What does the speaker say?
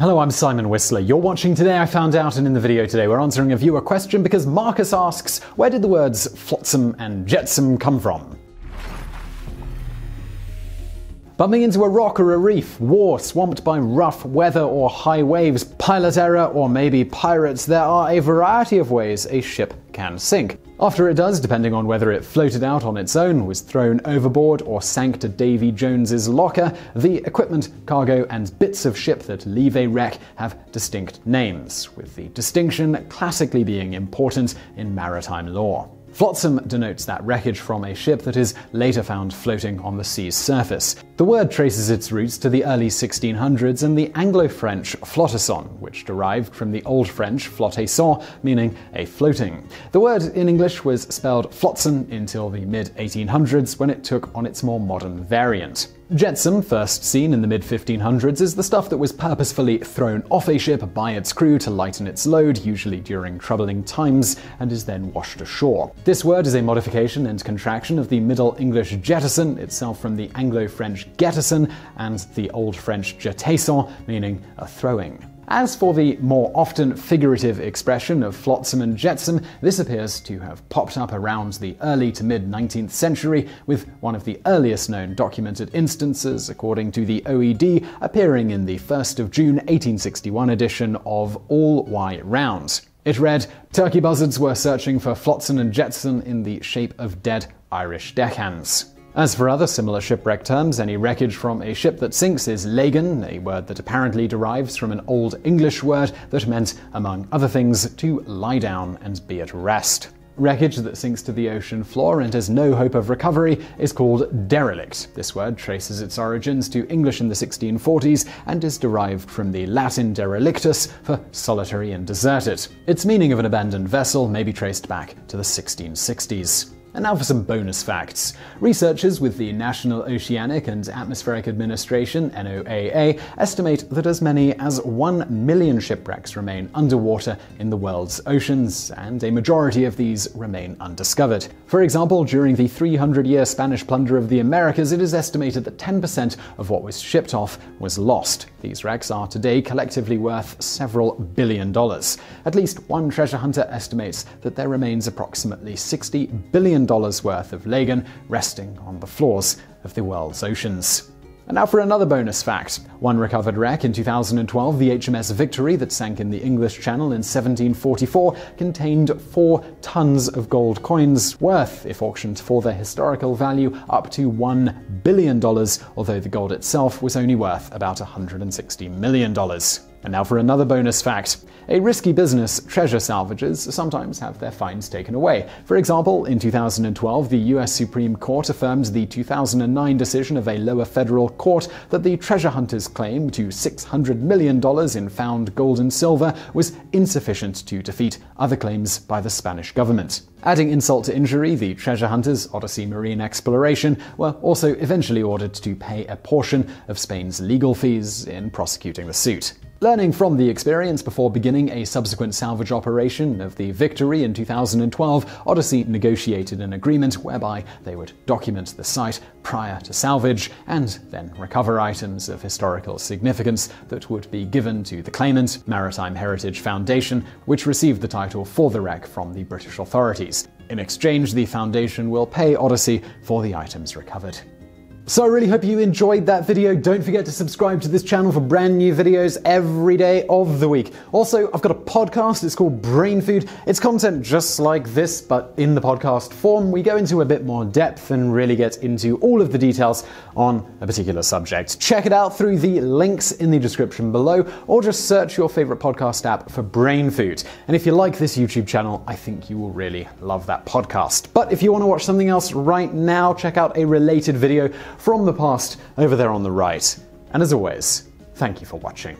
Hello, I'm Simon Whistler. You're watching Today I Found Out, and in the video today, we're answering a viewer question because Marcus asks, Where did the words flotsam and jetsam come from? Bumping into a rock or a reef, war, swamped by rough weather or high waves, pilot error, or maybe pirates, there are a variety of ways a ship can sink. After it does, depending on whether it floated out on its own, was thrown overboard, or sank to Davy Jones's locker, the equipment, cargo, and bits of ship that leave a wreck have distinct names, with the distinction classically being important in maritime law. Flotsam denotes that wreckage from a ship that is later found floating on the sea's surface. The word traces its roots to the early 1600s and the Anglo French flottisson, which derived from the Old French flottaison, meaning a floating. The word in English was spelled flotsam until the mid 1800s when it took on its more modern variant. Jetsam, first seen in the mid 1500s, is the stuff that was purposefully thrown off a ship by its crew to lighten its load, usually during troubling times, and is then washed ashore. This word is a modification and contraction of the Middle English jettison, itself from the Anglo French gettison and the Old French jetation, meaning a throwing. As for the more often figurative expression of flotsam and jetsam, this appears to have popped up around the early to mid 19th century, with one of the earliest known documented instances, according to the OED, appearing in the 1st of June 1861 edition of All the Year Round. It read Turkey buzzards were searching for flotsam and jetsam in the shape of dead Irish deckhands. As for other similar shipwreck terms, any wreckage from a ship that sinks is lagan, a word that apparently derives from an Old English word that meant, among other things, to lie down and be at rest. Wreckage that sinks to the ocean floor and has no hope of recovery is called derelict. This word traces its origins to English in the 1640s and is derived from the Latin derelictus for solitary and deserted. Its meaning of an abandoned vessel may be traced back to the 1660s. And now for some bonus facts. Researchers with the National Oceanic and Atmospheric Administration, NOAA, estimate that as many as 1 million shipwrecks remain underwater in the world's oceans, and a majority of these remain undiscovered. For example, during the 300 year Spanish plunder of the Americas, it is estimated that 10% of what was shipped off was lost. These wrecks are today collectively worth several billion dollars. At least one treasure hunter estimates that there remains approximately $60 billion worth of Lagan resting on the floors of the world's oceans. And now for another bonus fact. One recovered wreck in 2012, the HMS Victory that sank in the English Channel in 1744, contained 4 tons of gold coins, worth, if auctioned for their historical value, up to $1 billion, although the gold itself was only worth about $160 million. And now for another bonus fact. A risky business, treasure salvagers, sometimes have their finds taken away. For example, in 2012, the US Supreme Court affirmed the 2009 decision of a lower federal court that the treasure hunters' claim to $600 million in found gold and silver was insufficient to defeat other claims by the Spanish government. Adding insult to injury, the treasure hunters, Odyssey Marine Exploration, were also eventually ordered to pay a portion of Spain's legal fees in prosecuting the suit. Learning from the experience before beginning a subsequent salvage operation of the Victory in 2012, Odyssey negotiated an agreement whereby they would document the site prior to salvage and then recover items of historical significance that would be given to the claimant, Maritime Heritage Foundation, which received the title for the wreck from the British authorities. In exchange, the foundation will pay Odyssey for the items recovered. So I really hope you enjoyed that video. Don't forget to subscribe to this channel for brand new videos every day of the week. Also, I've got a podcast. It's called Brain Food. It's content just like this, but in the podcast form. We go into a bit more depth and really get into all of the details on a particular subject. Check it out through the links in the description below, or just search your favorite podcast app for Brain Food. And if you like this YouTube channel, I think you will really love that podcast. But if you want to watch something else right now, check out a related video from the past over there on the right. And as always, thank you for watching.